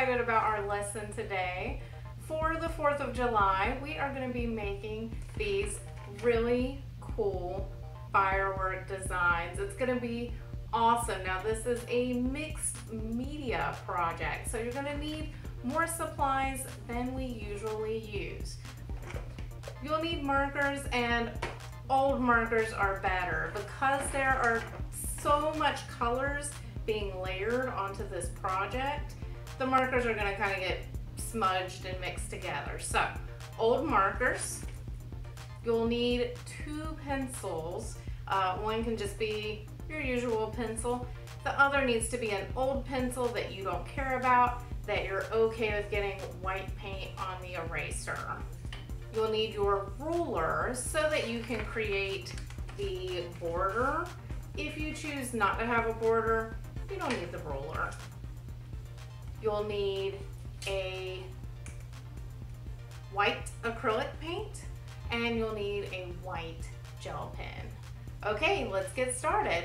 excited about our lesson today. For the 4th of July, we are going to be making these really cool firework designs. It's going to be awesome. Now this is a mixed media project, so you're going to need more supplies than we usually use. You'll need markers and old markers are better because there are so much colors being layered onto this project the markers are gonna kind of get smudged and mixed together. So, old markers, you'll need two pencils. Uh, one can just be your usual pencil. The other needs to be an old pencil that you don't care about, that you're okay with getting white paint on the eraser. You'll need your ruler so that you can create the border. If you choose not to have a border, you don't need the ruler. You'll need a white acrylic paint and you'll need a white gel pen. Okay, let's get started.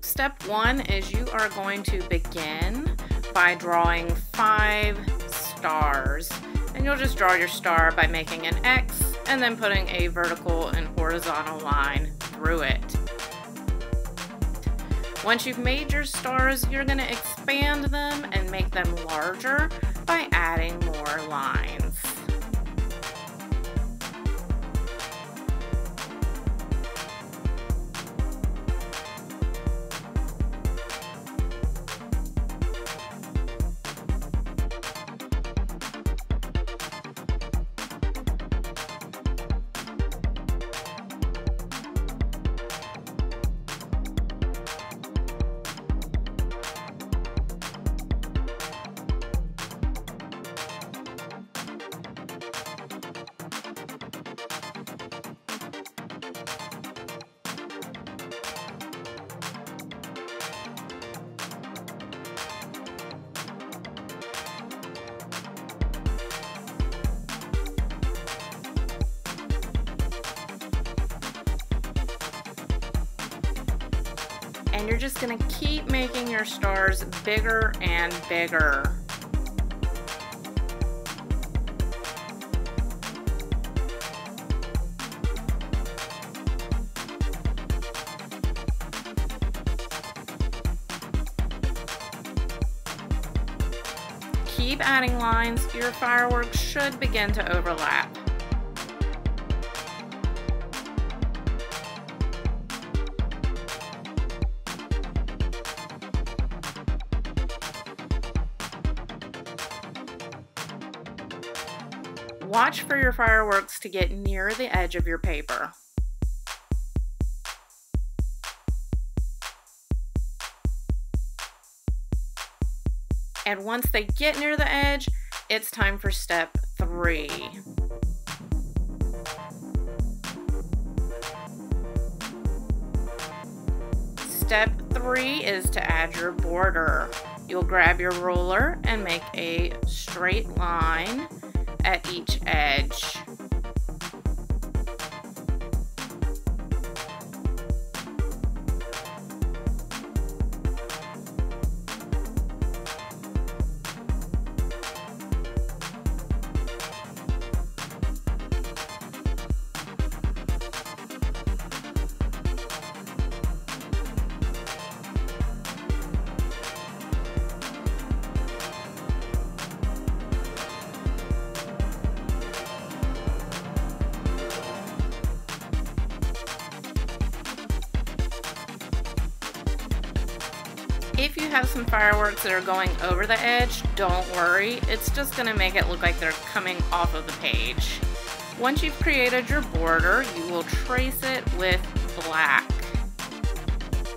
Step one is you are going to begin by drawing five stars. And you'll just draw your star by making an X and then putting a vertical and horizontal line through it. Once you've made your stars, you're going to expand them and make them larger by adding more lines. And you're just gonna keep making your stars bigger and bigger. Keep adding lines, your fireworks should begin to overlap. Watch for your fireworks to get near the edge of your paper. And once they get near the edge, it's time for step three. Step three is to add your border. You'll grab your ruler and make a straight line at each edge. If you have some fireworks that are going over the edge, don't worry. It's just going to make it look like they're coming off of the page. Once you've created your border, you will trace it with black.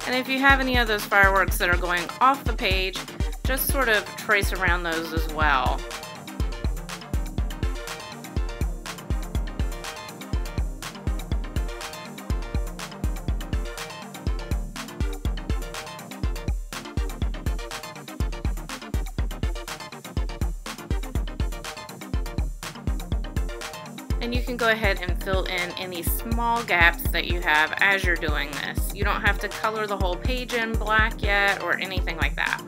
And if you have any of those fireworks that are going off the page, just sort of trace around those as well. And you can go ahead and fill in any small gaps that you have as you're doing this. You don't have to color the whole page in black yet or anything like that.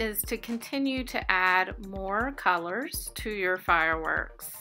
Is to continue to add more colors to your fireworks.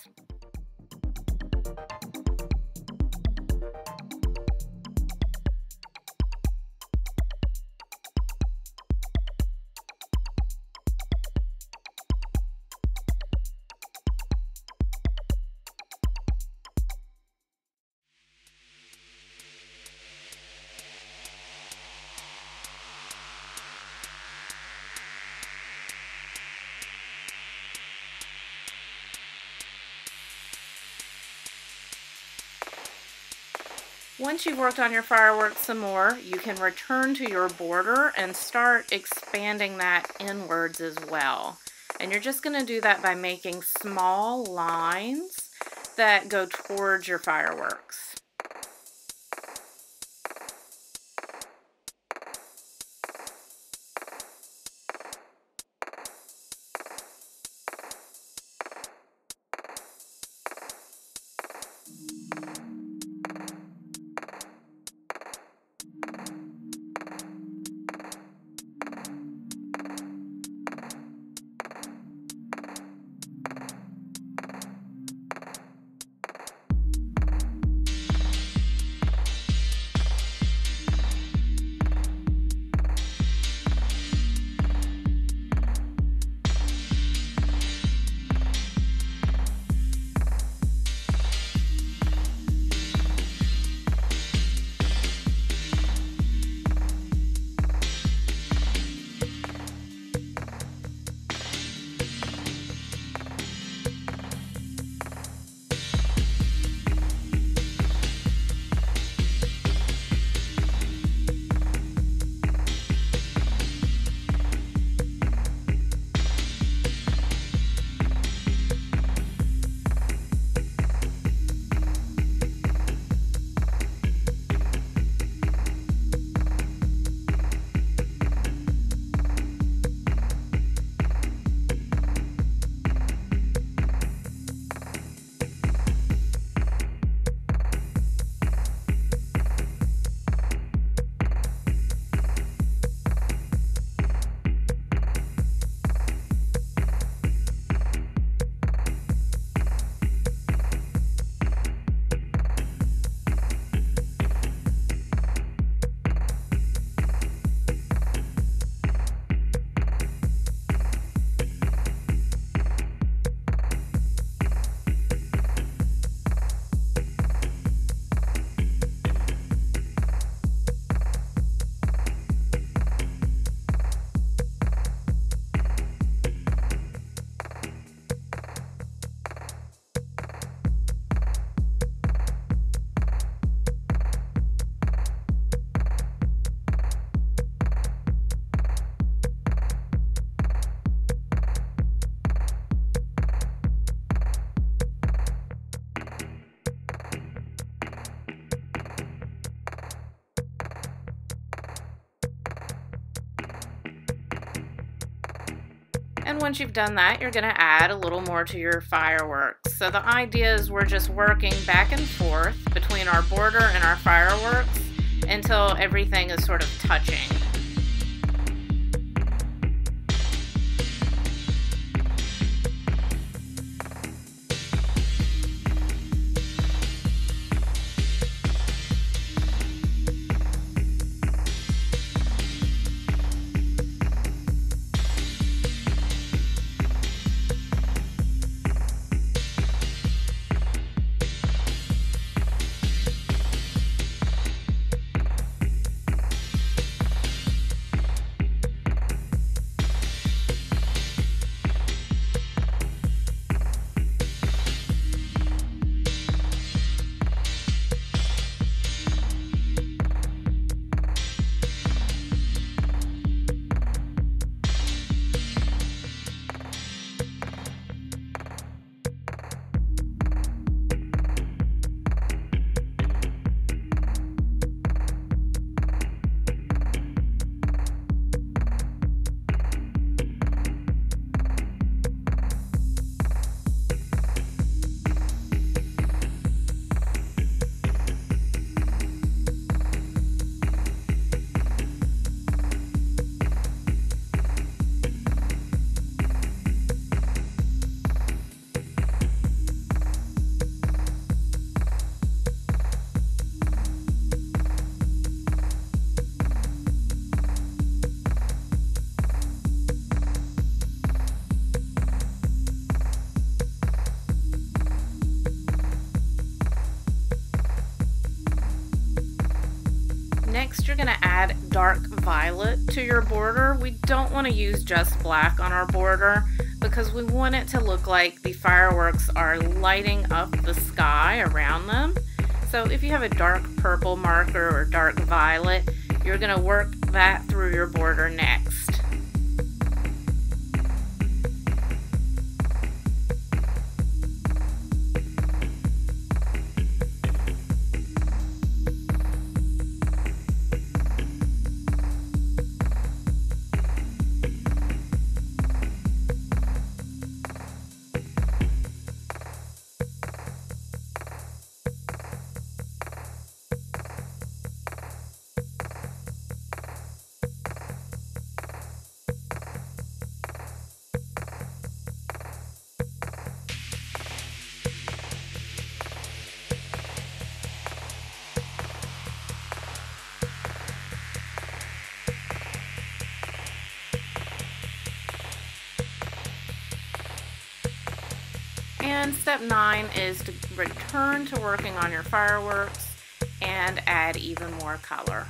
Once you've worked on your fireworks some more, you can return to your border and start expanding that inwards as well. And you're just going to do that by making small lines that go towards your fireworks. Once you've done that, you're gonna add a little more to your fireworks. So the idea is we're just working back and forth between our border and our fireworks until everything is sort of touching. You're gonna add dark violet to your border. We don't wanna use just black on our border because we want it to look like the fireworks are lighting up the sky around them. So if you have a dark purple marker or dark violet, you're gonna work that through your border next. And step nine is to return to working on your fireworks and add even more color.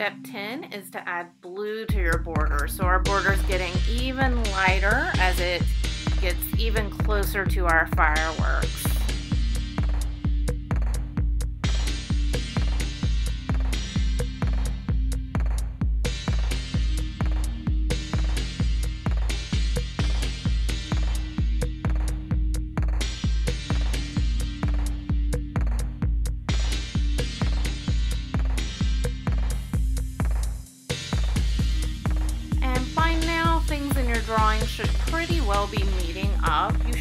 Step 10 is to add blue to your border. So our border is getting even lighter as it gets even closer to our fireworks.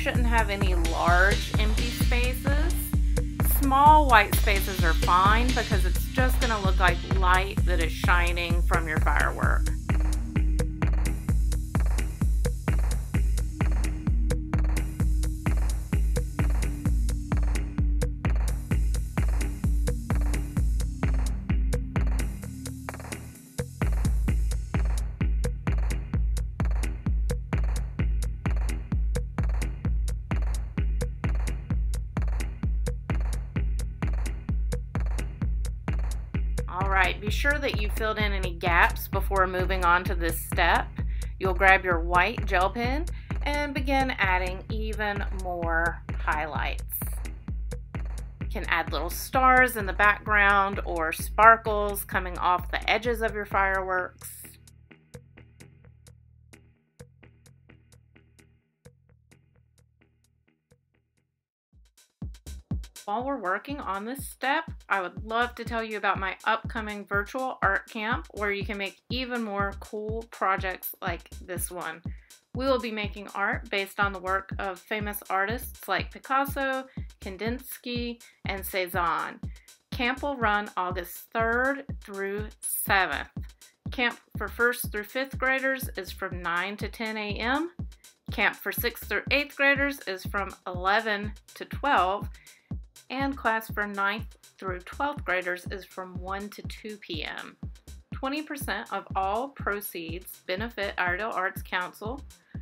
Shouldn't have any large empty spaces. Small white spaces are fine because it's just going to look like light that is shining from your firework. Sure that you filled in any gaps before moving on to this step. You'll grab your white gel pen and begin adding even more highlights. You can add little stars in the background or sparkles coming off the edges of your fireworks. While we're working on this step, I would love to tell you about my upcoming virtual art camp where you can make even more cool projects like this one. We will be making art based on the work of famous artists like Picasso, Kandinsky, and Cezanne. Camp will run August 3rd through 7th. Camp for 1st through 5th graders is from 9 to 10 a.m. Camp for 6th through 8th graders is from 11 to 12 and class for 9th through 12th graders is from 1 to 2 p.m. 20% of all proceeds benefit Iredell Arts Council.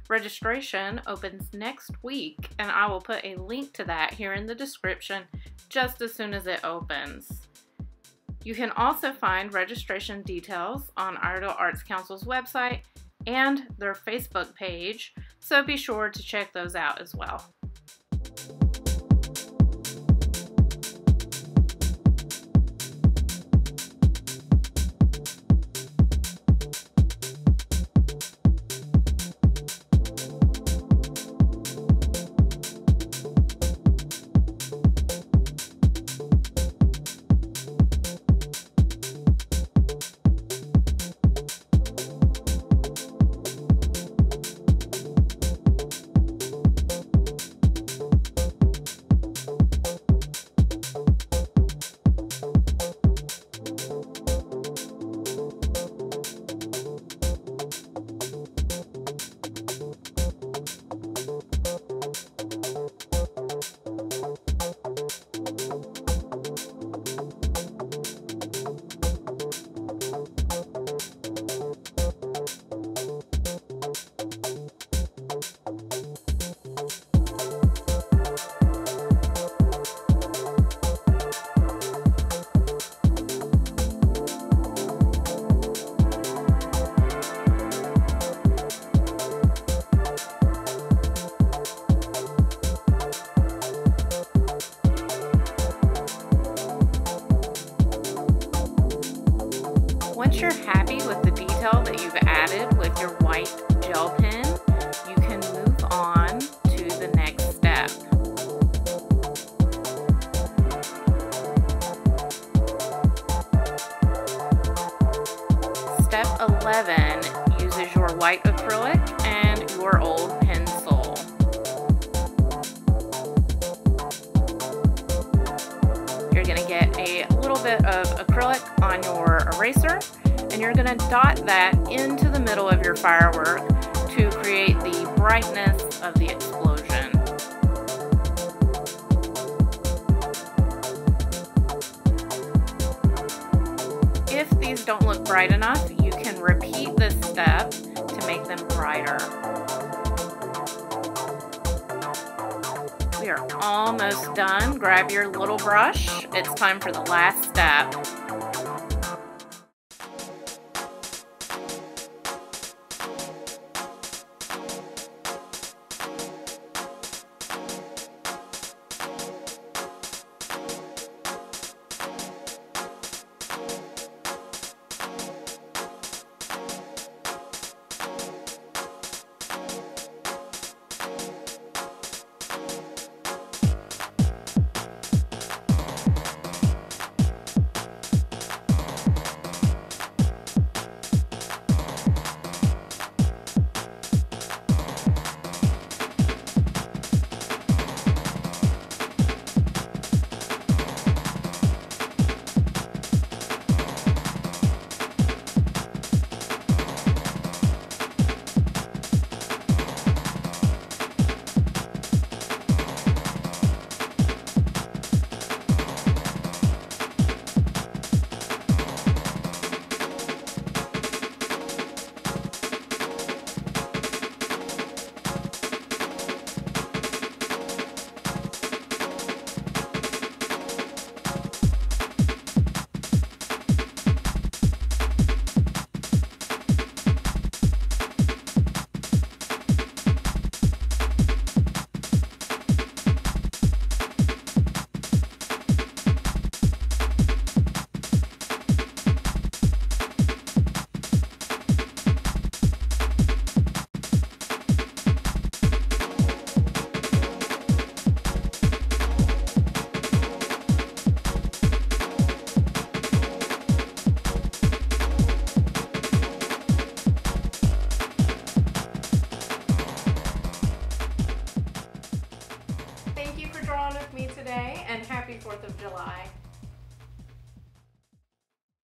Registration opens next week, and I will put a link to that here in the description just as soon as it opens. You can also find registration details on Iredell Arts Council's website and their Facebook page, so be sure to check those out as well. Eraser and you're going to dot that into the middle of your firework to create the brightness of the explosion. If these don't look bright enough, you can repeat this step to make them brighter. We are almost done. Grab your little brush. It's time for the last step.